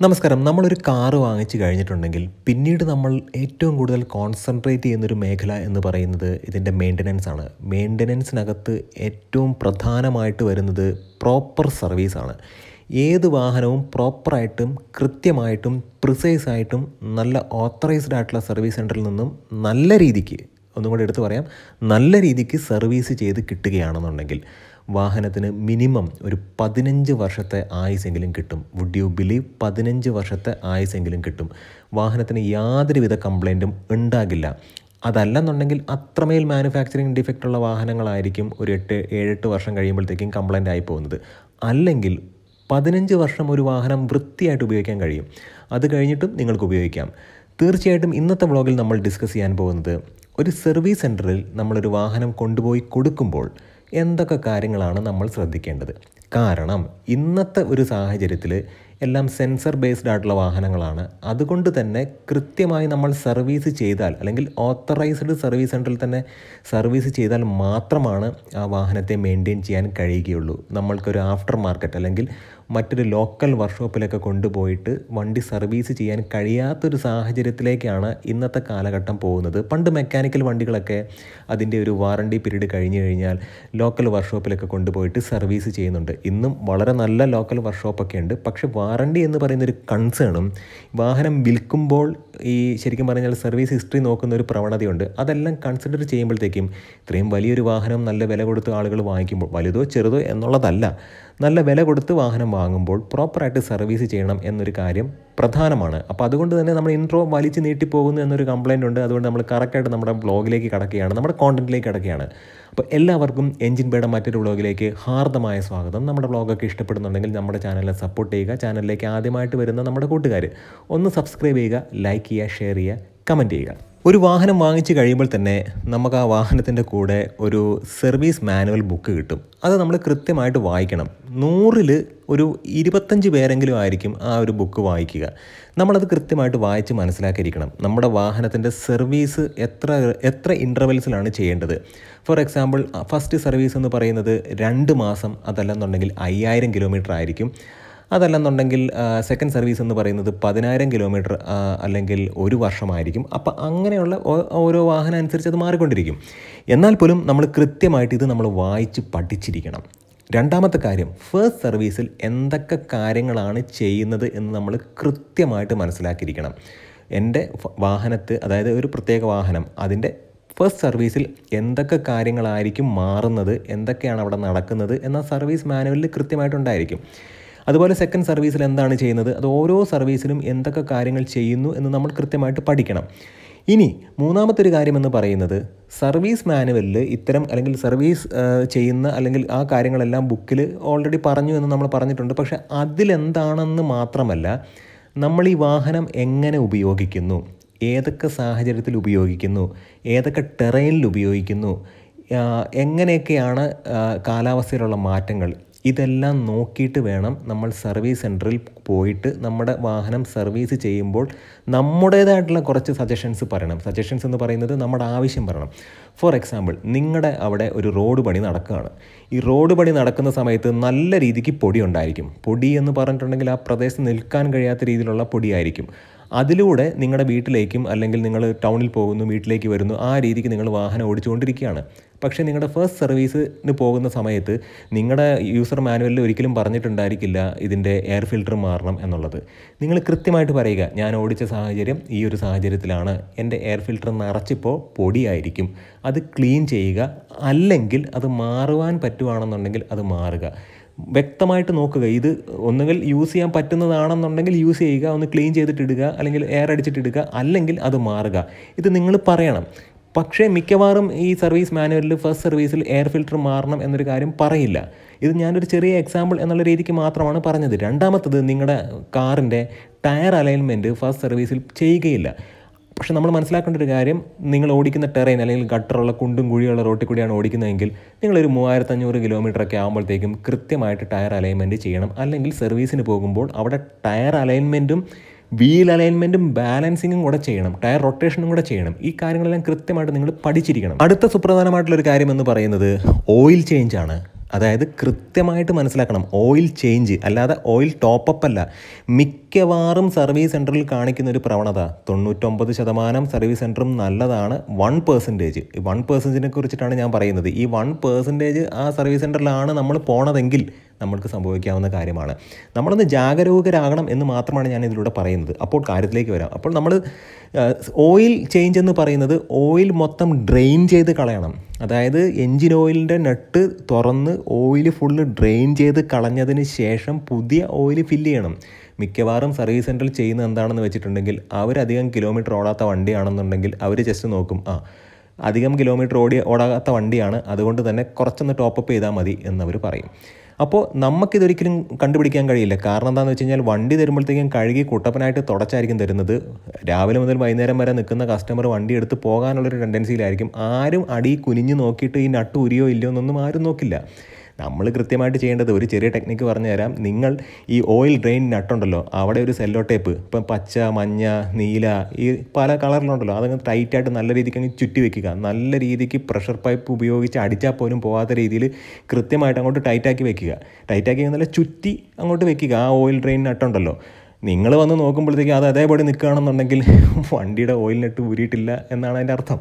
നമസ്കാരം. നമ്മളൊരു കാറ് വാങ്ങിച്ചു കഴിഞ്ഞിട്ടുണ്ടെങ്കിൽ പിന്നീട് നമ്മൾ ഏറ്റവും കൂടുതൽ കോൺസെൻട്രേറ്റ് ചെയ്യുന്നൊരു മേഖല എന്ന് പറയുന്നത് ഇതിന്റെ മെയിന്റനൻസ് ആണ്. മെയിന്റനൻസിനകത്ത് ഏറ്റവും പ്രധാനമായിട്ട് വരുന്നത് പ്രോപ്പർ സർവീസാണ് ഏത് വാഹനവും പ്രോപ്പറായിട്ടും കൃത്യമായിട്ടും പ്രിസൈസ് ആയിട്ടും നല്ല ഓത്തറൈസ്ഡ് ആയിട്ടുള്ള സർവീസ് സെന്ററിൽ നിന്നും നല്ല രീതിക്ക് ഒന്നും കൂടി എടുത്തു പറയാം നല്ല രീതിക്ക് സർവീസ് ചെയ്ത് കിട്ടുകയാണെന്നുണ്ടെങ്കിൽ വാഹനത്തിന് മിനിമം ഒരു പതിനഞ്ച് വർഷത്തെ ആയുസെങ്കിലും കിട്ടും. വുഡ് യു ബിലീവ് പതിനഞ്ച് വർഷത്തെ ആയുസെങ്കിലും കിട്ടും. വാഹനത്തിന് യാതൊരുവിധ കംപ്ലൈന്റും ഉണ്ടാകില്ല. അതല്ലെന്നുണ്ടെങ്കിൽ അത്രമേൽ മാനുഫാക്ചറിങ് ഡിഫക്റ്റ് ഉള്ള വാഹനങ്ങളായിരിക്കും ഒരു എട്ട് ഏഴെട്ട് വർഷം കഴിയുമ്പോഴത്തേക്കും കംപ്ലൈന്റ് ആയി പോകുന്നത്. അല്ലെങ്കിൽ പതിനഞ്ച് വർഷം ഒരു വാഹനം വൃത്തിയായിട്ട് ഉപയോഗിക്കാൻ കഴിയും. അത് കഴിഞ്ഞിട്ടും നിങ്ങൾക്ക് ഉപയോഗിക്കാം. തീർച്ചയായിട്ടും ഇന്നത്തെ വ്ളോഗിൽ നമ്മൾ ഡിസ്കസ് ചെയ്യാൻ പോകുന്നത് ഒരു സർവീസ് സെന്ററിൽ നമ്മളൊരു വാഹനം കൊണ്ടുപോയി കൊടുക്കുമ്പോൾ എന്തൊക്കെ കാര്യങ്ങളാണ് നമ്മൾ ശ്രദ്ധിക്കേണ്ടത്? കാരണം ഇന്നത്തെ ഒരു സാഹചര്യത്തിൽ എല്ലാം സെൻസർ ബേസ്ഡ് ആയിട്ടുള്ള വാഹനങ്ങളാണ്. അതുകൊണ്ട് തന്നെ കൃത്യമായി നമ്മൾ സർവീസ് ചെയ്താൽ അല്ലെങ്കിൽ ഓത്തറൈസ്ഡ് സർവീസ് സെന്ററിൽ തന്നെ സർവീസ് ചെയ്താൽ മാത്രമാണ് ആ വാഹനത്തെ മെയിന്റെയിൻ ചെയ്യാൻ കഴിയുകയുള്ളൂ. നമ്മൾക്കൊരു ആഫ്റ്റർ മാർക്കറ്റ് അല്ലെങ്കിൽ മറ്റൊരു ലോക്കൽ വർക്ക്ഷോപ്പിലൊക്കെ കൊണ്ടുപോയിട്ട് വണ്ടി സർവീസ് ചെയ്യാൻ കഴിയാത്തൊരു സാഹചര്യത്തിലേക്കാണ് ഇന്നത്തെ കാലഘട്ടം പോകുന്നത്. പണ്ട് മെക്കാനിക്കൽ വണ്ടികളൊക്കെ അതിന്റെ ഒരു വാറണ്ടി പീരീഡ് കഴിഞ്ഞു കഴിഞ്ഞാൽ ലോക്കൽ വർക്ക്ഷോപ്പിലൊക്കെ കൊണ്ടുപോയിട്ട് സർവീസ് ചെയ്യുന്നുണ്ട്. ഇന്നും വളരെ നല്ല ലോക്കൽ വർക്ക്ഷോപ്പൊക്കെ ഉണ്ട്. പക്ഷേ വാറണ്ടി എന്ന് പറയുന്നൊരു കൺസേണും വാഹനം വിൽക്കുമ്പോൾ ഈ ശരിക്കും പറഞ്ഞാൽ സർവീസ് ഹിസ്റ്ററി നോക്കുന്ന ഒരു പ്രവണതയുണ്ട്. അതെല്ലാം കൺസിഡർ ചെയ്യുമ്പോഴത്തേക്കും ഇത്രയും വലിയൊരു വാഹനം നല്ല വില കൊടുത്ത് ആളുകൾ വാങ്ങിക്കുമ്പോൾ വലുതോ ചെറുതോ എന്നുള്ളതല്ല. നല്ല വില കൊടുത്ത് വാഹനം വാങ്ങുമ്പോൾ പ്രോപ്പറായിട്ട് സർവീസ് ചെയ്യണം എന്നൊരു കാര്യം പ്രധാനമാണ്. അപ്പോൾ അതുകൊണ്ട് തന്നെ നമ്മൾ ഇൻട്രോ വലിച്ചു നീട്ടിപ്പോകുന്നു എന്നൊരു കംപ്ലയിന്റ് ഉണ്ട്. അതുകൊണ്ട് നമ്മൾ കറക്റ്റായിട്ട് നമ്മുടെ ബ്ലോഗിലേക്ക് കിടക്കുകയാണ്. നമ്മുടെ കോണ്ടന്റിലേക്ക് കിടക്കുകയാണ്. അപ്പോൾ എല്ലാവർക്കും എഞ്ചിൻ ബേയുടെ മറ്റൊരു ബ്ലോഗിലേക്ക് ഹാർദമായ സ്വാഗതം. നമ്മുടെ ബ്ലോഗൊക്കെ ഇഷ്ടപ്പെടുന്നുണ്ടെങ്കിൽ നമ്മുടെ ചാനലിനെ സപ്പോർട്ട് ചെയ്യുക. ചാനലിലേക്ക് ആദ്യമായിട്ട് വരുന്ന നമ്മുടെ കൂട്ടുകാർ ഒന്ന് സബ്സ്ക്രൈബ് ചെയ്യുക ലൈക്ക് ചെയ്യുക ഷെയർ ചെയ്യുക കമന്റ് ചെയ്യുക. ഒരു വാഹനം വാങ്ങിച്ചു കഴിയുമ്പോൾ തന്നെ നമുക്ക് ആ വാഹനത്തിന്റെ കൂടെ ഒരു സർവീസ് മാനുവൽ ബുക്ക് കിട്ടും. അത് നമ്മൾ കൃത്യമായിട്ട് വായിക്കണം. നൂറിൽ ഒരു ഇരുപത്തഞ്ച് പേരെങ്കിലും ആയിരിക്കും ആ ഒരു ബുക്ക് വായിക്കുക. നമ്മളത് കൃത്യമായിട്ട് വായിച്ച് മനസ്സിലാക്കിയിരിക്കണം. നമ്മുടെ വാഹനത്തിന്റെ സർവീസ് എത്ര എത്ര ഇന്റർവെൽസിലാണ് ചെയ്യേണ്ടത്? ഫോർ എക്സാമ്പിൾ ഫസ്റ്റ് സർവീസ് എന്ന് പറയുന്നത് രണ്ട് മാസം അതല്ലെന്നുണ്ടെങ്കിൽ അയ്യായിരം കിലോമീറ്റർ ആയിരിക്കും. അതല്ലെന്നുണ്ടെങ്കിൽ സെക്കൻഡ് സർവീസ് എന്ന് പറയുന്നത് പതിനായിരം കിലോമീറ്റർ അല്ലെങ്കിൽ ഒരു വർഷമായിരിക്കും. അപ്പോൾ അങ്ങനെയുള്ള ഓരോ വാഹനം അനുസരിച്ച് അത് മാറിക്കൊണ്ടിരിക്കും. എന്നാൽ പോലും നമ്മൾ കൃത്യമായിട്ട് ഇത് നമ്മൾ വായിച്ച് പഠിച്ചിരിക്കണം. രണ്ടാമത്തെ കാര്യം ഫസ്റ്റ് സർവീസിൽ എന്തൊക്കെ കാര്യങ്ങളാണ് ചെയ്യുന്നത് എന്ന് നമ്മൾ കൃത്യമായിട്ട് മനസ്സിലാക്കിയിരിക്കണം. എന്റെ വാഹനത്ത് അതായത് ഒരു പ്രത്യേക വാഹനം അതിന്റെ ഫസ്റ്റ് സർവീസിൽ എന്തൊക്കെ കാര്യങ്ങളായിരിക്കും മാറുന്നത് എന്തൊക്കെയാണ് അവിടെ നടക്കുന്നത് എന്ന സർവീസ് മാനുവലിൽ കൃത്യമായിട്ടുണ്ടായിരിക്കും അതുപോലെ സെക്കൻഡ് സർവീസിൽ എന്താണ് ചെയ്യുന്നത് അത് ഓരോ സർവീസിലും എന്തൊക്കെ കാര്യങ്ങൾ ചെയ്യുന്നു എന്ന് നമ്മൾ കൃത്യമായിട്ട് പഠിക്കണം. ഇനി മൂന്നാമത്തെ ഒരു കാര്യമെന്ന് പറയുന്നത് സർവീസ് മാനുവലിൽ ഇത്തരം അല്ലെങ്കിൽ സർവീസ് ചെയ്യുന്ന അല്ലെങ്കിൽ ആ കാര്യങ്ങളെല്ലാം ബുക്കിൽ ഓൾറെഡി പറഞ്ഞു എന്ന് നമ്മൾ പറഞ്ഞിട്ടുണ്ട്. പക്ഷേ അതിലെന്താണെന്ന് മാത്രമല്ല നമ്മൾ ഈ വാഹനം എങ്ങനെ ഉപയോഗിക്കുന്നു ഏതൊക്കെ സാഹചര്യത്തിൽ ഉപയോഗിക്കുന്നു ഏതൊക്കെ ടെറൈനിൽ ഉപയോഗിക്കുന്നു എങ്ങനെയൊക്കെയാണ് കാലാവസ്ഥയിലുള്ള മാറ്റങ്ങൾ ഇതെല്ലാം നോക്കിയിട്ട് വേണം നമ്മൾ സർവീസ് സെന്ററിൽ പോയിട്ട് നമ്മുടെ വാഹനം സർവീസ് ചെയ്യുമ്പോൾ നമ്മുടേതായിട്ടുള്ള കുറച്ച് സജഷൻസ് പറയണം. സജഷൻസ് എന്ന് പറയുന്നത് നമ്മുടെ ആവശ്യം പറയണം. ഫോർ എക്സാമ്പിൾ നിങ്ങളുടെ അവിടെ ഒരു റോഡ് പണി നടക്കുകയാണ്. ഈ റോഡ് പണി നടക്കുന്ന സമയത്ത് നല്ല രീതിക്ക് പൊടി ഉണ്ടായിരിക്കും. പൊടി എന്ന് പറഞ്ഞിട്ടുണ്ടെങ്കിൽ ആ പ്രദേശത്ത് നിൽക്കാൻ കഴിയാത്ത രീതിയിലുള്ള പൊടിയായിരിക്കും. അതിലൂടെ നിങ്ങളുടെ വീട്ടിലേക്കും അല്ലെങ്കിൽ നിങ്ങൾ ടൗണിൽ പോകുന്നു വീട്ടിലേക്ക് വരുന്നു ആ രീതിക്ക് നിങ്ങൾ വാഹനം ഓടിച്ചുകൊണ്ടിരിക്കുകയാണ്. പക്ഷേ നിങ്ങളുടെ ഫസ്റ്റ് സർവീസിന് പോകുന്ന സമയത്ത് നിങ്ങളുടെ യൂസർ മാനുവലിൽ ഒരിക്കലും പറഞ്ഞിട്ടുണ്ടായിരിക്കില്ല ഇതിന്റെ എയർ ഫിൽട്ടർ മാറണം എന്നുള്ളത്. നിങ്ങൾ കൃത്യമായിട്ട് പറയുക ഞാൻ ഓടിച്ച സാഹചര്യം ഈ ഒരു സാഹചര്യത്തിലാണ്. എന്റെ എയർ ഫിൽട്ടർ നിറച്ചിപ്പോൾ പൊടിയായിരിക്കും. അത് ക്ലീൻ ചെയ്യുക അല്ലെങ്കിൽ അത് മാറുവാൻ പറ്റുവാണെന്നുണ്ടെങ്കിൽ അത് മാറുക. വ്യക്തമായിട്ട് നോക്കുക ഇത് ഒന്നുകിൽ യൂസ് ചെയ്യാൻ പറ്റുന്നതാണെന്നുണ്ടെങ്കിൽ യൂസ് ചെയ്യുക ഒന്ന് ക്ലീൻ ചെയ്തിട്ടിടുക അല്ലെങ്കിൽ എയർ അടിച്ചിട്ടിടുക അല്ലെങ്കിൽ അത് മാറുക. ഇത് നിങ്ങൾ പറയണം. പക്ഷേ മിക്കവാറും ഈ സർവീസ് മാനുവലിൽ ഫസ്റ്റ് സർവീസിൽ എയർ ഫിൽട്ടർ മാറണം എന്നൊരു കാര്യം പറയില്ല. ഇത് ഞാനൊരു ചെറിയ എക്സാമ്പിൾ എന്നുള്ള രീതിക്ക് മാത്രമാണ് പറഞ്ഞത്. രണ്ടാമത്തത് നിങ്ങളുടെ കാറിന്റെ ടയർ അലൈൻമെന്റ് ഫസ്റ്റ് സർവീസിൽ ചെയ്യുകയില്ല. പക്ഷെ നമ്മൾ മനസ്സിലാക്കേണ്ട ഒരു കാര്യം നിങ്ങൾ ഓടിക്കുന്ന ടെറൈൻ അല്ലെങ്കിൽ ഗട്ടറുള്ള കുണ്ടും കുഴിയുള്ള റോട്ടിൽ കൂടിയാണ് ഓടിക്കുന്നതെങ്കിൽ നിങ്ങളൊരു മൂവായിരത്തഞ്ഞൂറ് കിലോമീറ്റർ ഒക്കെ ആകുമ്പോഴത്തേക്കും കൃത്യമായിട്ട് ടയർ അലൈൻമെന്റ് ചെയ്യണം. അല്ലെങ്കിൽ സർവീസിന് പോകുമ്പോൾ അവിടെ ടയർ അലൈൻമെന്റും വീൽ അലൈൻമെന്റും ബാലൻസിങ്ങും കൂടെ ചെയ്യണം ടയർ റൊട്ടേഷനും കൂടെ ചെയ്യണം. ഈ കാര്യങ്ങളെല്ലാം കൃത്യമായിട്ട് നിങ്ങൾ പഠിച്ചിരിക്കണം. അടുത്ത സുപ്രധാനമായിട്ടുള്ളൊരു കാര്യം എന്ന് പറയുന്നത് ഓയിൽ ചേഞ്ച് ആണ്. അതായത് കൃത്യമായിട്ട് മനസ്സിലാക്കണം ഓയിൽ ചേഞ്ച് അല്ലാതെ ഓയിൽ ടോപ്പപ്പ് അല്ല. മിക്കവാറും സർവീസ് സെന്ററിൽ കാണിക്കുന്ന ഒരു പ്രവണത തൊണ്ണൂറ്റൊമ്പത് ശതമാനം സർവീസ് സെന്ററും നല്ലതാണ് വൺ പേഴ്സന്റേജ് വൺ പേഴ്സന്റേജിനെ കുറിച്ചിട്ടാണ് ഞാൻ പറയുന്നത്. ഈ വൺ പേഴ്സന്റേജ് ആ സർവീസ് സെന്ററിലാണ് നമ്മൾ പോണതെങ്കിൽ നമ്മൾക്ക് സംഭവിക്കാവുന്ന കാര്യമാണ്. നമ്മളൊന്ന് ജാഗരൂകരാകണം എന്ന് മാത്രമാണ് ഞാൻ ഇതിലൂടെ പറയുന്നത്. അപ്പോൾ കാര്യത്തിലേക്ക് വരാം. അപ്പോൾ നമ്മൾ ഓയിൽ ചേഞ്ച് എന്ന് പറയുന്നത് ഓയിൽ മൊത്തം ഡ്രെയിൻ ചെയ്ത് കളയണം. അതായത് എൻജിൻ ഓയിലിന്റെ നട്ട് തുറന്ന് ഓയിൽ ഫുള്ള് ഡ്രെയിൻ ചെയ്ത് കളഞ്ഞതിന് ശേഷം പുതിയ ഓയിൽ ഫില്ല് ചെയ്യണം. മിക്കവാറും സർവീസ് സെന്ററിൽ ചെയ്യുന്ന എന്താണെന്ന് വെച്ചിട്ടുണ്ടെങ്കിൽ അവരധികം കിലോമീറ്റർ ഓടാത്ത വണ്ടിയാണെന്നുണ്ടെങ്കിൽ അവർ ജസ്റ്റ് നോക്കും ആ അധികം കിലോമീറ്റർ ഓടി ഓടാത്ത വണ്ടിയാണ്. അതുകൊണ്ട് തന്നെ കുറച്ചൊന്ന് ടോപ്പപ്പ് ചെയ്താൽ മതി എന്നവർ പറയും. അപ്പോൾ നമുക്കിതൊരിക്കലും കണ്ടുപിടിക്കാൻ കഴിയില്ല. കാരണം എന്താണെന്ന് വെച്ച് കഴിഞ്ഞാൽ വണ്ടി തരുമ്പോഴത്തേക്കും കഴുകി കുട്ടപ്പനായിട്ട് തുടച്ചായിരിക്കും തരുന്നത്. രാവിലെ മുതൽ വൈകുന്നേരം വരെ നിൽക്കുന്ന കസ്റ്റമർ വണ്ടി എടുത്ത് പോകാനുള്ളൊരു ടെൻഡൻസിയിലായിരിക്കും ആരും അടി കുനിഞ്ഞ് നോക്കിയിട്ട് ഈ നട്ട് ഉരിയോ ഇല്ലയോ എന്നൊന്നും ആരും നോക്കില്ല. നമ്മൾ കൃത്യമായിട്ട് ചെയ്യേണ്ടത് ഒരു ചെറിയ ടെക്നിക്ക് പറഞ്ഞു തരാം. നിങ്ങൾ ഈ ഓയിൽ ഡ്രെയിൻ നട്ടുണ്ടല്ലോ അവിടെ ഒരു സെല്ലോ ടേപ്പ് ഇപ്പം പച്ച മഞ്ഞ നീല ഈ പല കളറിലുണ്ടല്ലോ അതങ്ങ് ടൈറ്റായിട്ട് നല്ല രീതിക്ക് അങ്ങ് ചുറ്റി വെക്കുക. നല്ല രീതിക്ക് പ്രഷർ പൈപ്പ് ഉപയോഗിച്ച് അടിച്ചാൽ പോലും പോകാത്ത രീതിയിൽ കൃത്യമായിട്ട് അങ്ങോട്ട് ടൈറ്റാക്കി വെക്കുക. ടൈറ്റാക്കി നല്ല ചുറ്റി അങ്ങോട്ട് വെക്കുക. ആ ഓയിൽ ഡ്രെയിൻ നട്ടുണ്ടല്ലോ. നിങ്ങൾ വന്ന് നോക്കുമ്പോഴത്തേക്ക് അത് അതേപടി നിൽക്കുകയാണെന്നുണ്ടെങ്കിൽ വണ്ടിയുടെ ഓയിലിനിട്ട് നെട്ട് ഊരിയിട്ടില്ല എന്നാണ് അതിന്റെ അർത്ഥം.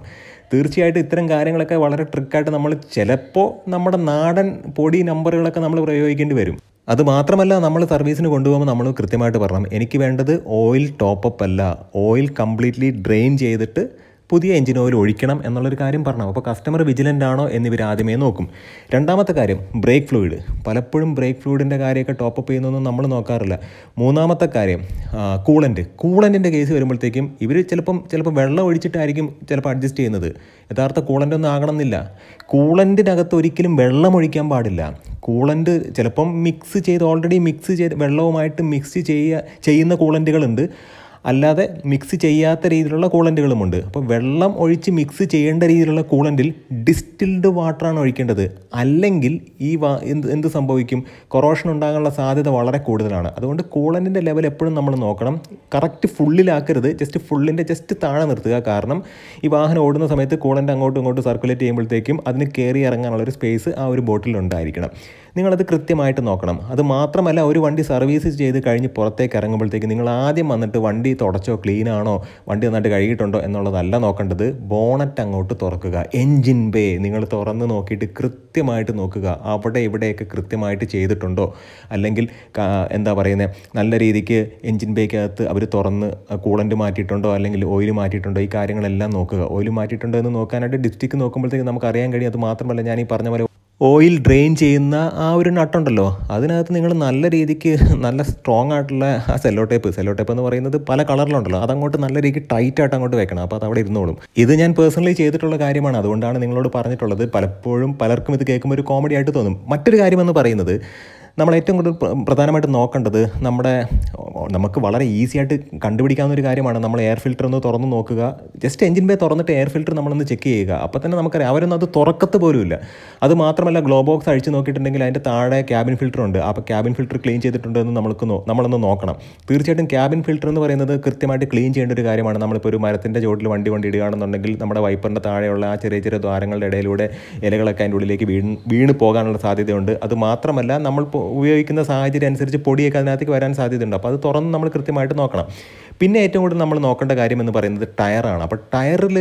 തീർച്ചയായിട്ടും ഇത്തരം കാര്യങ്ങളൊക്കെ വളരെ ട്രിക്കായിട്ട് നമ്മൾ ചിലപ്പോൾ നമ്മുടെ നാടൻ പൊടി നമ്പറുകളൊക്കെ നമ്മൾ പ്രയോഗിക്കേണ്ടി വരും. അത് മാത്രമല്ല നമ്മൾ സർവീസിന് കൊണ്ടുപോകുമ്പോൾ നമ്മൾ കൃത്യമായിട്ട് പറയണം. എനിക്ക് വേണ്ടത് ഓയിൽ ടോപ്പപ്പ് അല്ല. ഓയിൽ കംപ്ലീറ്റ്ലി ഡ്രെയിൻ ചെയ്തിട്ട് പുതിയ എഞ്ചിൻ ഓയിൽ ഒഴിക്കണം എന്നുള്ളൊരു കാര്യം പറഞ്ഞു അപ്പോൾ കസ്റ്റമർ വിജിലന്റ് ആണോ എന്നിവർ ആദ്യമേ നോക്കും. രണ്ടാമത്തെ കാര്യം ബ്രേക്ക് ഫ്ലൂയിഡ് പലപ്പോഴും ബ്രേക്ക് ഫ്ലൂയിഡിന്റെ കാര്യമൊക്കെ ടോപ്പപ്പ് ചെയ്യുന്നൊന്നും നമ്മൾ നോക്കാറില്ല. മൂന്നാമത്തെ കാര്യം കൂളന്റ് കൂളന്റിന്റെ കേസ് വരുമ്പോഴത്തേക്കും ഇവർ ചിലപ്പം ചിലപ്പോൾ വെള്ളം ഒഴിച്ചിട്ടായിരിക്കും ചിലപ്പോൾ അഡ്ജസ്റ്റ് ചെയ്യുന്നത്. യഥാർത്ഥ കൂളന്റ് ഒന്നും ആകണമെന്നില്ല. കൂളന്റിനകത്ത് ഒരിക്കലും വെള്ളം ഒഴിക്കാൻ പാടില്ല. കൂളന്റ് ചിലപ്പം മിക്സ് ചെയ്ത് ഓൾറെഡി മിക്സ് ചെയ്ത് വെള്ളവുമായിട്ട് മിക്സ് ചെയ്യുക ചെയ്യുന്ന കൂളന്റുകളുണ്ട് അല്ലാതെ മിക്സ് ചെയ്യാത്ത രീതിയിലുള്ള കൂളന്റുകളുമുണ്ട് അപ്പോൾ വെള്ളം ഒഴിച്ച് മിക്സ് ചെയ്യേണ്ട രീതിയിലുള്ള കൂളന്റിൽ ഡിസ്റ്റിൽഡ് വാട്ടറാണ് ഒഴിക്കേണ്ടത്. അല്ലെങ്കിൽ ഈ വാ എന്ത് എന്ത് സംഭവിക്കും? കൊറോഷൻ ഉണ്ടാകാനുള്ള സാധ്യത വളരെ കൂടുതലാണ്. അതുകൊണ്ട് കൂളന്റിന്റെ ലെവൽ എപ്പോഴും നമ്മൾ നോക്കണം. കറക്റ്റ് ഫുള്ളിലാക്കരുത് ജസ്റ്റ് ഫുള്ളിന്റെ ജസ്റ്റ് താഴെ നിർത്തുക. കാരണം ഈ വാഹനം ഓടുന്ന സമയത്ത് കൂളന്റ് അങ്ങോട്ടും ഇങ്ങോട്ടും സർക്കുലേറ്റ് ചെയ്യുമ്പോഴത്തേക്കും അതിന് കയറി ഇറങ്ങാനുള്ളൊരു സ്പേസ് ആ ഒരു ബോട്ടിൽ ഉണ്ടായിരിക്കണം. നിങ്ങളത് കൃത്യമായിട്ട് നോക്കണം. അത് മാത്രമല്ല ഒരു വണ്ടി സർവീസ് ചെയ്ത് കഴിഞ്ഞ് പുറത്തേക്ക് ഇറങ്ങുമ്പോഴത്തേക്ക് നിങ്ങൾ ആദ്യം വന്നിട്ട് വണ്ടി തുടച്ചോ ക്ലീൻ ആണോ വണ്ടി നന്നായിട്ട് കഴുകിയിട്ടുണ്ടോ എന്നുള്ളതല്ല നോക്കേണ്ടത്. ബോണറ്റ് അങ്ങോട്ട് തുറക്കുക. എൻജിൻ ബേ നിങ്ങൾ തുറന്ന് നോക്കിയിട്ട് കൃത്യമായിട്ട് നോക്കുക. അവിടെ ഇവിടെയൊക്കെ കൃത്യമായിട്ട് ചെയ്തിട്ടുണ്ടോ? അല്ലെങ്കിൽ എന്താ പറയുന്നത് നല്ല രീതിക്ക് എൻജിൻ ബേക്കകത്ത് അവർ തുറന്ന് കൂളന്റ് മാറ്റിയിട്ടുണ്ടോ? അല്ലെങ്കിൽ ഓയിൽ മാറ്റിയിട്ടുണ്ടോ? ഈ കാര്യങ്ങളെല്ലാം നോക്കുക. ഓയിൽ മാറ്റിയിട്ടുണ്ടോ എന്ന് നോക്കാനായിട്ട് ഡിസ്റ്റിക്ക് നോക്കുമ്പോഴത്തേക്ക് നമുക്ക് അറിയാൻ കഴിയും. അത് മാത്രമല്ല ഞാൻ ഈ പറഞ്ഞ പോലെ ഓയിൽ ഡ്രെയിൻ ചെയ്യുന്ന ആ ഒരു നട്ടുണ്ടല്ലോ. അതിനകത്ത് നിങ്ങൾ നല്ല രീതിക്ക് നല്ല സ്ട്രോങ് ആയിട്ടുള്ള ആ സെല്ലോ ടേപ്പ് സെല്ലോ ടേപ്പ് എന്ന് പറയുന്നത് പല കളറിലുണ്ടല്ലോ അതങ്ങോട്ട് നല്ല രീതിക്ക് ടൈറ്റ് ആയിട്ട് അങ്ങോട്ട് വെക്കണം. അപ്പോൾ അത് അവിടെ ഇരുന്നോളും. ഇത് ഞാൻ പേഴ്സണലി ചെയ്തിട്ടുള്ള കാര്യമാണ്. അതുകൊണ്ടാണ് നിങ്ങളോട് പറഞ്ഞിട്ടുള്ളത്. പലപ്പോഴും പലർക്കും ഇത് കേൾക്കുമ്പോൾ ഒരു കോമഡി ആയിട്ട് തോന്നും. മറ്റൊരു കാര്യമെന്ന് പറയുന്നത് നമ്മൾ ഏറ്റവും കൂടുതൽ പ്രധാനമായിട്ട് നോക്കേണ്ടത് നമ്മുടെ നമുക്ക് വളരെ ഈസി ആയിട്ട് കണ്ടുപിടിക്കാവുന്ന ഒരു കാര്യമാണ് നമ്മൾ എയർ ഫിൽറ്റർ ഒന്ന് തുറന്ന് നോക്കുക. ജസ്റ്റ് എഞ്ചിൻ ബേ തുറന്നിട്ട് എയർ ഫിൽറ്റർ നമ്മളൊന്ന് ചെക്ക് ചെയ്യുക. അപ്പോൾ തന്നെ നമുക്കറിയാം അവരൊന്നും അത് തുറക്കത്ത് പോലുമില്ല. അത് മാത്രമല്ല ഗ്ലോ ബോക്സ് അഴിച്ച് നോക്കിയിട്ടുണ്ടെങ്കിൽ അതിന്റെ താഴെ ക്യാബിൻ ഫിൽറ്റർ ഉണ്ട്. അപ്പോൾ ക്യാബിൻ ഫിൽറ്റർ ക്ലീൻ ചെയ്തിട്ടുണ്ടോ എന്ന് നമ്മൾക്ക് നമ്മളൊന്ന് നോക്കണം. തീർച്ചയായിട്ടും ക്യാബിൻ ഫിൽറ്റർ എന്ന് പറയുന്നത് കൃത്യമായിട്ട് ക്ലീൻ ചെയ്യേണ്ട ഒരു കാര്യമാണ്. നമ്മളിപ്പോൾ ഒരു മരത്തിന്റെ ചോട്ടിൽ വണ്ടി വണ്ടി ഇടുകയാണെന്നുണ്ടെങ്കിൽ നമ്മുടെ വൈപ്പറിന്റെ താഴെയുള്ള ആ ചെറിയ ചെറിയ ദ്വാരങ്ങളുടെ ഇടയിലൂടെ ഇലകളൊക്കെ അതിന്റെ ഉള്ളിലേക്ക് വീണ് വീണ് പോകാനുള്ള സാധ്യതയുണ്ട്. അത് മാത്രമല്ല നമ്മൾ ഉപയോഗിക്കുന്ന സാഹചര്യം അനുസരിച്ച് പൊടിയൊക്കെ അതിനകത്തേക്ക് വരാൻ സാധ്യതയുണ്ട്. അപ്പോൾ അത് തുറന്ന് നമ്മൾ കൃത്യമായിട്ട് നോക്കണം. പിന്നെ ഏറ്റവും കൂടുതൽ നമ്മൾ നോക്കേണ്ട കാര്യം എന്ന് പറയുന്നത് ടയറാണ്. അപ്പോൾ ടയറിൽ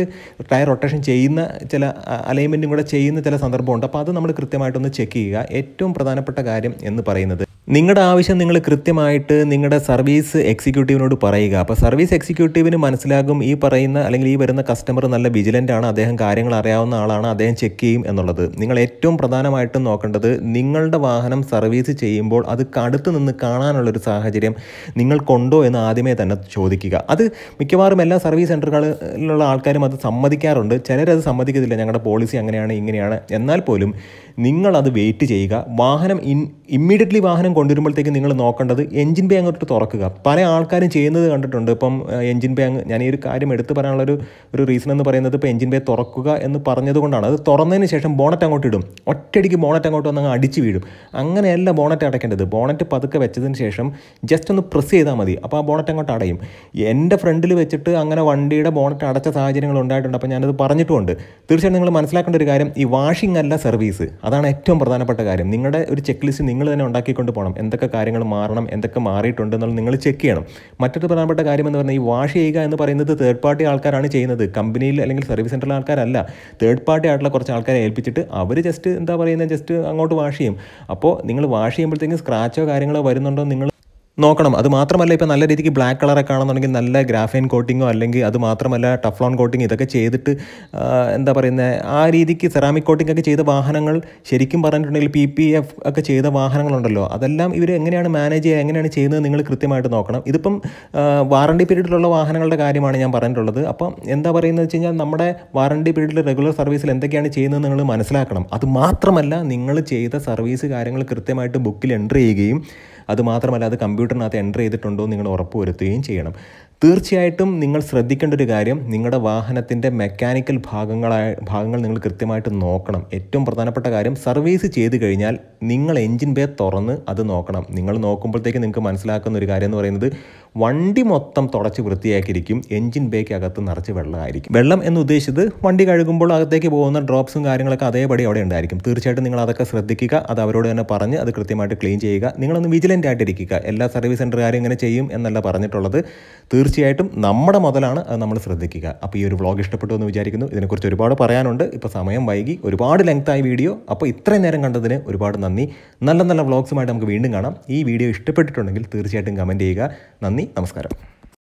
ടയർ റൊട്ടേഷൻ ചെയ്യുന്ന ചില അലൈൻമെന്റും കൂടെ ചെയ്യുന്ന ചില സന്ദർഭമുണ്ട്. അപ്പോൾ അത് നമ്മൾ കൃത്യമായിട്ടൊന്ന് ചെക്ക് ചെയ്യുക. ഏറ്റവും പ്രധാനപ്പെട്ട കാര്യം എന്ന് പറയുന്നത് നിങ്ങളുടെ ആവശ്യം നിങ്ങൾ കൃത്യമായിട്ട് നിങ്ങളുടെ സർവീസ് എക്സിക്യൂട്ടീവിനോട് പറയുക. അപ്പോൾ സർവീസ് എക്സിക്യൂട്ടീവിന് മനസ്സിലാകും ഈ പറയുന്ന അല്ലെങ്കിൽ ഈ വരുന്ന കസ്റ്റമർ നല്ല വിജിലന്റ് ആണ് അദ്ദേഹം കാര്യങ്ങൾ അറിയാവുന്ന ആളാണ് അദ്ദേഹം ചെക്ക് ചെയ്യും എന്നുള്ളത്. നിങ്ങൾ ഏറ്റവും പ്രധാനമായിട്ടും നോക്കേണ്ടത് നിങ്ങളുടെ വാഹനം സർവീസ് ചെയ്യുമ്പോൾ അത് അടുത്ത് നിന്ന് കാണാനുള്ളൊരു സാഹചര്യം നിങ്ങൾക്കുണ്ടോ എന്ന് ആദ്യമേ തന്നെ ചോദിക്കുക. അത് മിക്കവാറും എല്ലാ സർവീസ് സെന്ററുകളിലുള്ള ആൾക്കാരും അത് സമ്മതിക്കാറുണ്ട്. ചിലരത് സമ്മതിക്കത്തില്ല. ഞങ്ങളുടെ പോളിസി അങ്ങനെയാണ് ഇങ്ങനെയാണ്. എന്നാൽ പോലും നിങ്ങളത് വെയിറ്റ് ചെയ്യുക. വാഹനം ഇൻ ഇമ്മീഡിയറ്റ്ലി വാഹനം കൊണ്ടുവരുമ്പോഴത്തേക്ക് നിങ്ങൾ നോക്കേണ്ടത് എഞ്ചിൻ ബേ അങ്ങോട്ട് തുറക്കുക. പല ആൾക്കാരും ചെയ്യുന്നത് കണ്ടിട്ടുണ്ട്. ഇപ്പം എഞ്ചിൻ ബേ അങ്ങ് ഞാൻ ഈ ഒരു കാര്യം എടുത്തു പറയാനുള്ളൊരു ഒരു റീസൺ എന്ന് പറയുന്നത് ഇപ്പോൾ എഞ്ചിൻ ബേ തുറക്കുക എന്ന് പറഞ്ഞതുകൊണ്ടാണ്. അത് തുറന്നതിന് ശേഷം ബോണറ്റ് അങ്ങോട്ട് ഇടും. ഒറ്റയടിക്ക് ബോണറ്റ് അങ്ങോട്ട് വന്ന് അങ്ങ് അടിച്ച് വീഴും. അങ്ങനെയല്ല ബോണറ്റ് അടയ്ക്കേണ്ടത്. ബോണറ്റ് പതുക്കെ വെച്ചതിന് ശേഷം ജസ്റ്റ് ഒന്ന് പ്രസ് ചെയ്താൽ മതി. അപ്പോൾ ആ ബോണറ്റ് അങ്ങോട്ട് അടയും. എന്റെ ഫ്രണ്ടിൽ വെച്ചിട്ട് അങ്ങനെ വണ്ടിയുടെ ബോണറ്റ് അടച്ച സാഹചര്യങ്ങൾ ഉണ്ടായിട്ടുണ്ട്. അപ്പോൾ ഞാനത് പറഞ്ഞിട്ടുമുണ്ട്. തീർച്ചയായിട്ടും നിങ്ങൾ മനസ്സിലാക്കേണ്ട ഒരു കാര്യം. ഈ വാഷിംഗ് അല്ല സർവീസ് അതാണ് ഏറ്റവും പ്രധാനപ്പെട്ട കാര്യം. നിങ്ങളുടെ ഒരു ചെക്ക് ലിസ്റ്റ് നിങ്ങൾ തന്നെ ഉണ്ടാക്കിക്കൊണ്ട് പോകണം. എന്തൊക്കെ കാര്യങ്ങൾ മാറണം എന്തൊക്കെ മാറിയിട്ടുണ്ട് എന്നുള്ളത് നിങ്ങൾ ചെക്ക് ചെയ്യണം. മറ്റൊരു പ്രധാനപ്പെട്ട കാര്യം എന്ന് പറഞ്ഞാൽ ഈ വാഷ് ചെയ്യുക എന്ന് പറയുന്നത് തേർഡ് പാർട്ടി ആൾക്കാരാണ് ചെയ്യുന്നത്. കമ്പനിയിൽ അല്ലെങ്കിൽ സർവീസ് സെന്ററിലെ ആൾക്കാരല്ല. തേർഡ് പാർട്ടി ആയിട്ടുള്ള കുറച്ച് ആൾക്കാരെ ഏൽപ്പിച്ചിട്ട് അവർ ജസ്റ്റ് എന്താ പറയുന്നത് ജസ്റ്റ് അങ്ങോട്ട് വാഷ് ചെയ്യും. അപ്പോൾ നിങ്ങൾ വാഷ് ചെയ്യുമ്പോഴത്തേക്കും സ്ക്രാച്ചോ കാര്യങ്ങളോ വരുന്നുണ്ടോ നിങ്ങൾ നോക്കണം. അത് മാത്രമല്ല ഇപ്പോൾ നല്ല രീതിക്ക് ബ്ലാക്ക് കളറൊക്കെ ആണെന്നുണ്ടെങ്കിൽ നല്ല ഗ്രാഫൈൻ കോട്ടിങ്ങോ അല്ലെങ്കിൽ അത് മാത്രമല്ല ടഫ്ലോൺ കോട്ടിങ് ഇതൊക്കെ ചെയ്തിട്ട് എന്താ പറയുന്നത് ആ രീതിക്ക് സെറാമിക് കോട്ടിംഗ് ഒക്കെ ചെയ്ത വാഹനങ്ങൾ ശരിക്കും പറഞ്ഞിട്ടുണ്ടെങ്കിൽ പി പി എഫ് ഒക്കെ ചെയ്ത വാഹനങ്ങളുണ്ടല്ലോ. അതെല്ലാം ഇവർ എങ്ങനെയാണ് മാനേജ് ചെയ്യുക എങ്ങനെയാണ് ചെയ്യുന്നത് നിങ്ങൾ കൃത്യമായിട്ട് നോക്കണം. ഇതിപ്പം വാറണ്ടി പീരീഡിലുള്ള വാഹനങ്ങളുടെ കാര്യമാണ് ഞാൻ പറഞ്ഞിട്ടുള്ളത്. അപ്പം എന്താ പറയുന്നത് വെച്ച് കഴിഞ്ഞാൽ നമ്മുടെ വാറണ്ടി പീരീഡിൽ റെഗുലർ സർവീസിൽ എന്തൊക്കെയാണ് ചെയ്യുന്നത് നിങ്ങൾ മനസ്സിലാക്കണം. അത് മാത്രമല്ല നിങ്ങൾ ചെയ്ത സർവീസ് കാര്യങ്ങൾ കൃത്യമായിട്ട് ബുക്കിൽ എന്റർ ചെയ്യുകയും അത് മാത്രമല്ല അത് കമ്പ്യൂട്ടറിനകത്ത് എന്റർ ചെയ്തിട്ടുണ്ടോ നിങ്ങൾ ഉറപ്പുവരുത്തുകയും ചെയ്യണം. തീർച്ചയായിട്ടും നിങ്ങൾ ശ്രദ്ധിക്കേണ്ട ഒരു കാര്യം നിങ്ങളുടെ വാഹനത്തിന്റെ മെക്കാനിക്കൽ ഭാഗങ്ങളായ ഭാഗങ്ങൾ നിങ്ങൾ കൃത്യമായിട്ട് നോക്കണം. ഏറ്റവും പ്രധാനപ്പെട്ട കാര്യം സർവീസ് ചെയ്ത് കഴിഞ്ഞാൽ നിങ്ങൾ എൻജിൻ ബേ തുറന്ന് അത് നോക്കണം. നിങ്ങൾ നോക്കുമ്പോഴത്തേക്ക് നിങ്ങൾക്ക് മനസ്സിലാക്കുന്ന ഒരു കാര്യം എന്ന് പറയുന്നത് വണ്ടി മൊത്തം തുടച്ച് വൃത്തിയാക്കിയിരിക്കും എൻജിൻ ബേക്ക് അകത്ത് നിറച്ച് വെള്ളമായിരിക്കും. വെള്ളം എന്ന് ഉദ്ദേശിച്ചത് വണ്ടി കഴുകുമ്പോൾ അകത്തേക്ക് പോകുന്ന ഡ്രോപ്സും കാര്യങ്ങളൊക്കെ അതേപടി അവിടെ ഉണ്ടായിരിക്കും. തീർച്ചയായിട്ടും നിങ്ങൾ അതൊക്കെ ശ്രദ്ധിക്കുക അത് അവരോട് തന്നെ പറഞ്ഞ് അത് കൃത്യമായിട്ട് ക്ലീൻ ചെയ്യുക. നിങ്ങളൊന്ന് വിജിലന്റ് ആയിട്ടിരിക്കുക. എല്ലാ സർവീസ് സെന്ററുകാരും ഇങ്ങനെ ചെയ്യും എന്നല്ല പറഞ്ഞിട്ടുള്ളത്. തീർച്ചയായിട്ടും നമ്മുടെ മുതലാണ് അത് നമ്മൾ ശ്രദ്ധിക്കുക. അപ്പോൾ ഈ ഒരു വ്ളോഗ് ഇഷ്ടപ്പെട്ടു എന്ന് വിചാരിക്കുന്നു. ഇതിനെക്കുറിച്ച് ഒരുപാട് പറയാനുണ്ട്. ഇപ്പോൾ സമയം വൈകി. ഒരുപാട് ലെങ്തായ വീഡിയോ അപ്പോൾ ഇത്രയും നേരം കണ്ടതിന് ഒരുപാട് നന്ദി. നല്ല നല്ല വ്ളോഗ്സുമായിട്ട് നമുക്ക് വീണ്ടും കാണാം. ഈ വീഡിയോ ഇഷ്ടപ്പെട്ടിട്ടുണ്ടെങ്കിൽ തീർച്ചയായിട്ടും കമന്റ് ചെയ്യുക. നന്ദി. നമസ്കാരം.